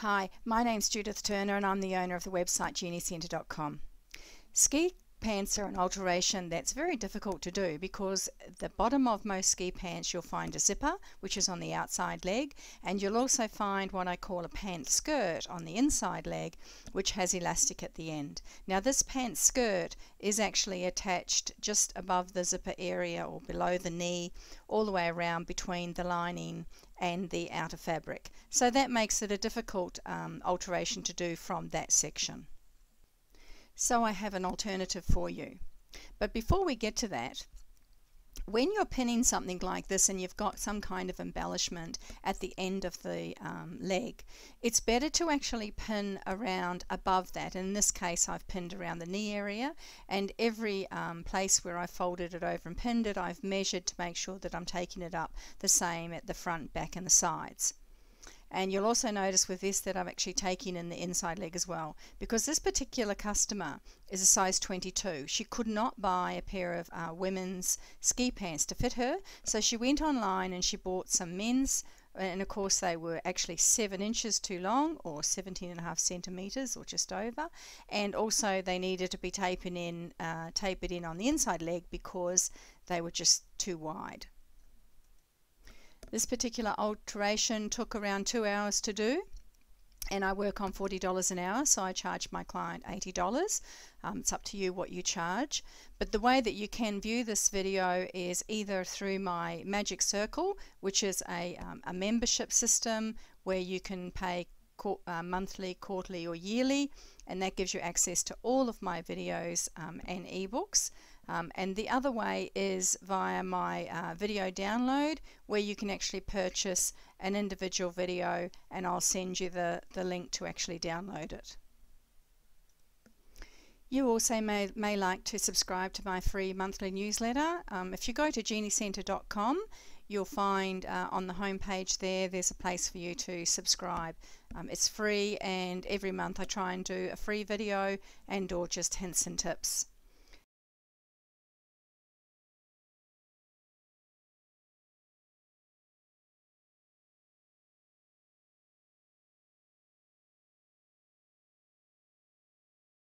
Hi, my name's Judith Turner and I'm the owner of the website geniecentre.com. Ski pants are an alteration that's very difficult to do because the bottom of most ski pants you'll find a zipper which is on the outside leg and you'll also find what I call a pant skirt on the inside leg which has elastic at the end. Now this pant skirt is actually attached just above the zipper area or below the knee all the way around between the lining and the outer fabric. So that makes it a difficult um, alteration to do from that section. So I have an alternative for you. But before we get to that, when you're pinning something like this and you've got some kind of embellishment at the end of the um, leg, it's better to actually pin around above that. In this case, I've pinned around the knee area, and every um, place where I folded it over and pinned it, I've measured to make sure that I'm taking it up the same at the front, back, and the sides. And you'll also notice with this that I'm actually taking in the inside leg as well. Because this particular customer is a size 22. She could not buy a pair of uh, women's ski pants to fit her, so she went online and she bought some men's and of course they were actually 7 inches too long or 17 and a half centimeters or just over. And also they needed to be tapered in uh, tapered in on the inside leg because they were just too wide this particular alteration took around two hours to do and I work on $40 an hour, so I charge my client $80. Um, it's up to you what you charge. But the way that you can view this video is either through my Magic Circle, which is a, um, a membership system where you can pay uh, monthly, quarterly, or yearly, and that gives you access to all of my videos um, and ebooks. Um, and the other way is via my uh, video download where you can actually purchase an individual video and I'll send you the, the link to actually download it. You also may, may like to subscribe to my free monthly newsletter. Um, if you go to geniecentre.com, you'll find uh, on the home page there, there's a place for you to subscribe. Um, it's free and every month I try and do a free video and or just hints and tips.